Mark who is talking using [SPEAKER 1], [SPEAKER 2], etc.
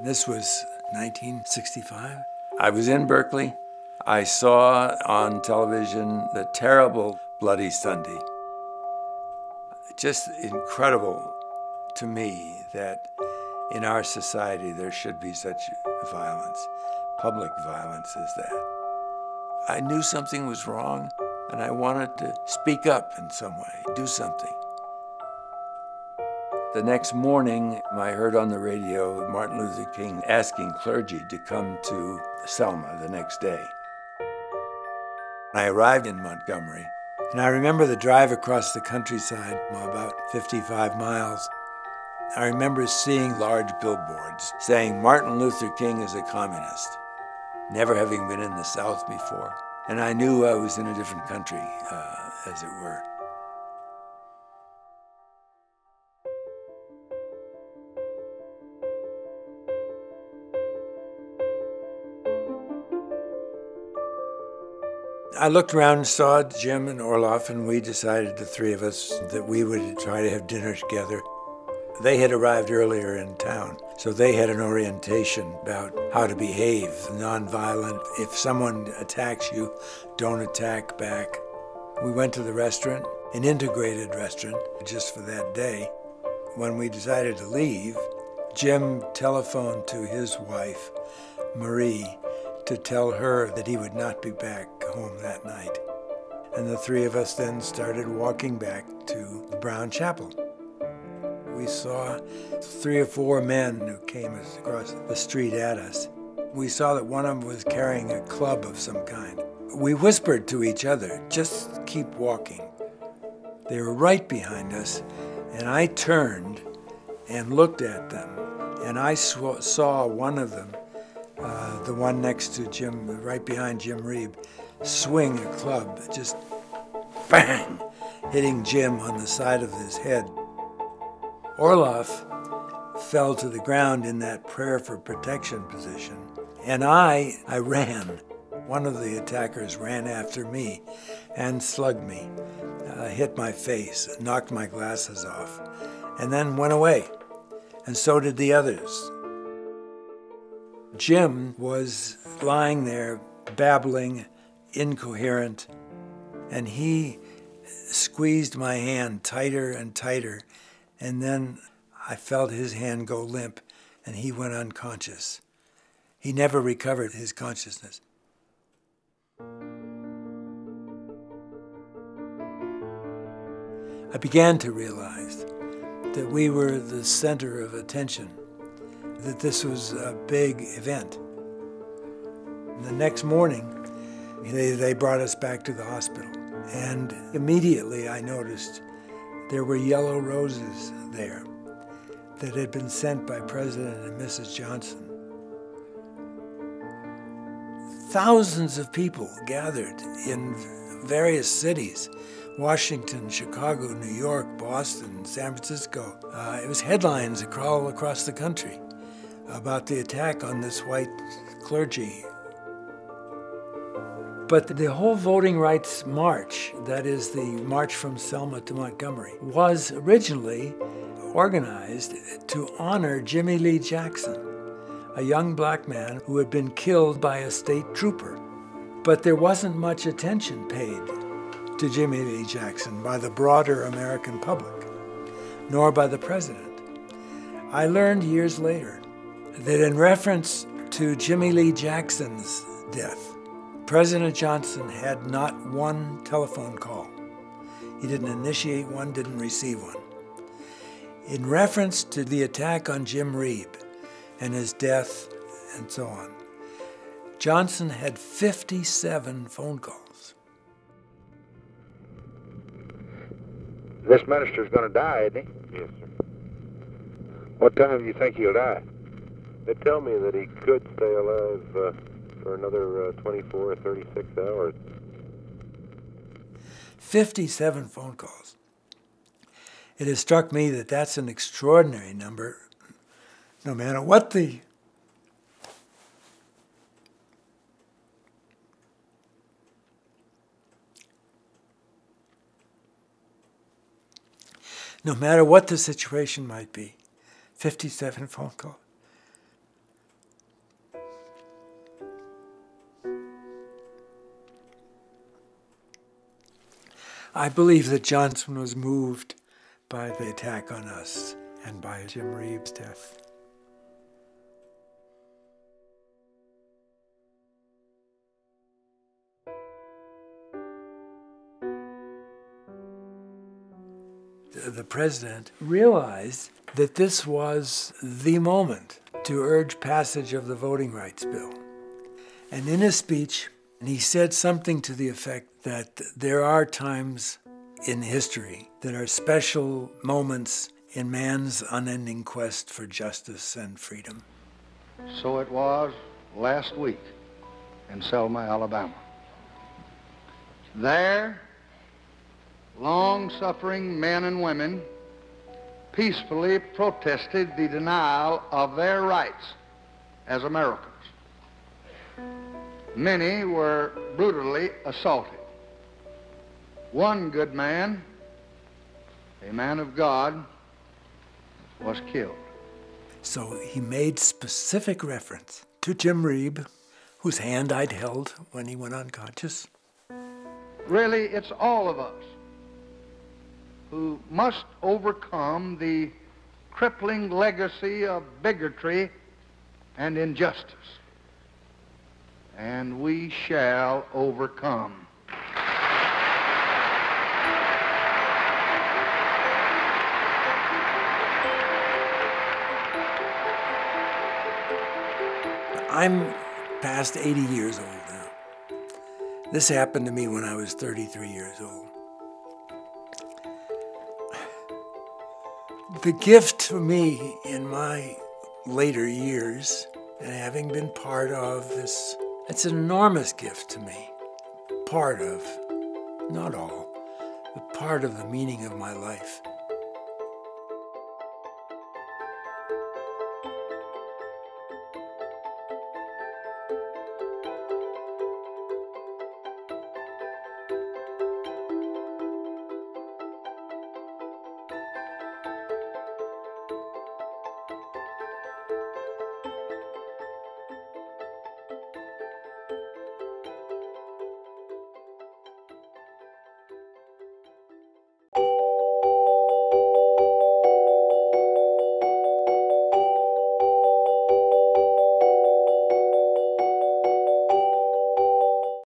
[SPEAKER 1] This was 1965. I was in Berkeley. I saw on television the terrible Bloody Sunday. Just incredible to me that in our society there should be such violence, public violence as that. I knew something was wrong and I wanted to speak up in some way, do something. The next morning, I heard on the radio Martin Luther King asking clergy to come to Selma the next day. I arrived in Montgomery, and I remember the drive across the countryside, about 55 miles. I remember seeing large billboards saying Martin Luther King is a communist, never having been in the South before. And I knew I was in a different country, uh, as it were. I looked around saw Jim and Orloff, and we decided, the three of us, that we would try to have dinner together. They had arrived earlier in town, so they had an orientation about how to behave, nonviolent. If someone attacks you, don't attack back. We went to the restaurant, an integrated restaurant, just for that day. When we decided to leave, Jim telephoned to his wife, Marie, to tell her that he would not be back home that night. And the three of us then started walking back to the Brown Chapel. We saw three or four men who came across the street at us. We saw that one of them was carrying a club of some kind. We whispered to each other, just keep walking. They were right behind us, and I turned and looked at them, and I saw one of them uh, the one next to Jim, right behind Jim Reeb, swing a club, just bang, hitting Jim on the side of his head. Orloff fell to the ground in that prayer for protection position, and I, I ran. One of the attackers ran after me and slugged me, uh, hit my face, knocked my glasses off, and then went away. And so did the others. Jim was lying there babbling, incoherent, and he squeezed my hand tighter and tighter, and then I felt his hand go limp, and he went unconscious. He never recovered his consciousness. I began to realize that we were the center of attention that this was a big event. The next morning, they, they brought us back to the hospital. And immediately I noticed there were yellow roses there that had been sent by President and Mrs. Johnson. Thousands of people gathered in various cities Washington, Chicago, New York, Boston, San Francisco. Uh, it was headlines all across the country about the attack on this white clergy. But the whole voting rights march, that is the march from Selma to Montgomery, was originally organized to honor Jimmie Lee Jackson, a young black man who had been killed by a state trooper. But there wasn't much attention paid to Jimmie Lee Jackson by the broader American public, nor by the president. I learned years later that in reference to Jimmie Lee Jackson's death, President Johnson had not one telephone call. He didn't initiate one, didn't receive one. In reference to the attack on Jim Reeb and his death and so on, Johnson had 57 phone calls.
[SPEAKER 2] This minister's going to die, isn't
[SPEAKER 3] he? Yes, sir.
[SPEAKER 2] What time do you think he'll die?
[SPEAKER 3] They tell me that he could stay alive uh, for another uh, 24 or 36 hours.
[SPEAKER 1] 57 phone calls. It has struck me that that's an extraordinary number, no matter what the no matter what the situation might be, 57 phone calls. I believe that Johnson was moved by the attack on us and by Jim Reeb's death. The president realized that this was the moment to urge passage of the Voting Rights Bill. And in his speech, he said something to the effect that there are times in history that are special moments in man's unending quest for justice and freedom.
[SPEAKER 4] So it was last week in Selma, Alabama. There, long suffering men and women peacefully protested the denial of their rights as Americans. Many were brutally assaulted. One good man, a man of God, was killed.
[SPEAKER 1] So he made specific reference to Jim Reeb, whose hand I'd held when he went unconscious.
[SPEAKER 4] Really, it's all of us who must overcome the crippling legacy of bigotry and injustice. And we shall overcome.
[SPEAKER 1] I'm past 80 years old now. This happened to me when I was 33 years old. The gift to me in my later years, and having been part of this, it's an enormous gift to me. Part of, not all, but part of the meaning of my life